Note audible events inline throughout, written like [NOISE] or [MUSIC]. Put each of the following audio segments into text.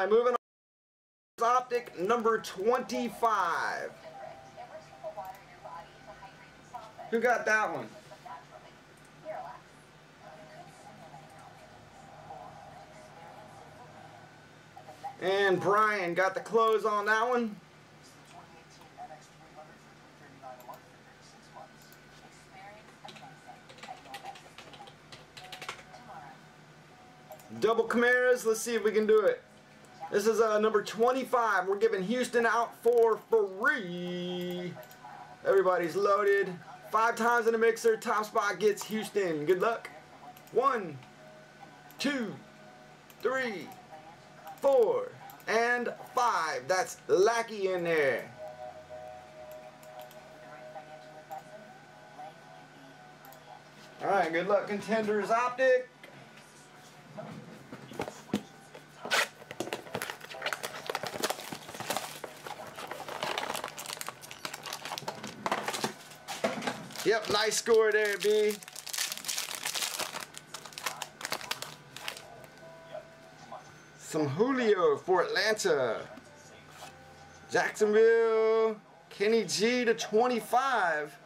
Alright, moving on. Optic number 25. Who got that one? And Brian got the close on that one. Double Camaras, let's see if we can do it. This is uh, number 25. We're giving Houston out for free. Everybody's loaded. Five times in the mixer. Top spot gets Houston. Good luck. One, two, three, four, and five. That's Lackey in there. Alright, good luck contenders optic. Yep, nice score there, B. Some Julio for Atlanta. Jacksonville, Kenny G to 25.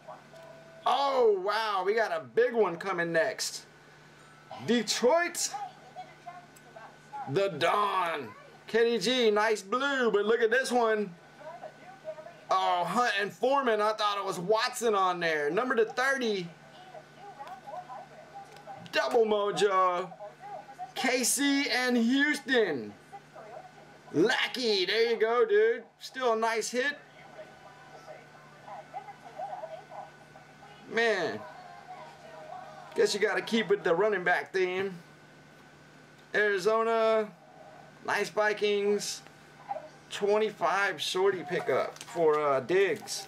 Oh, wow, we got a big one coming next. Detroit, the Dawn. Kenny G, nice blue, but look at this one. Oh, Hunt and Foreman, I thought it was Watson on there. Number to 30. Double mojo. KC and Houston. Lackey, there you go, dude. Still a nice hit. Man. Guess you got to keep with the running back theme. Arizona. Nice Vikings. 25 shorty pickup for uh, Diggs.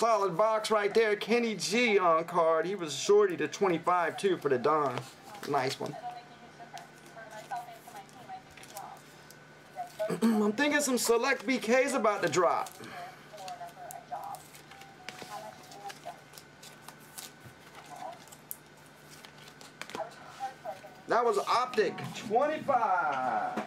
Solid box right there. Kenny G on card. He was shorty to 25 too for the Don. Nice one. [CLEARS THROAT] I'm thinking some select BKs about to drop. That was Optic 25.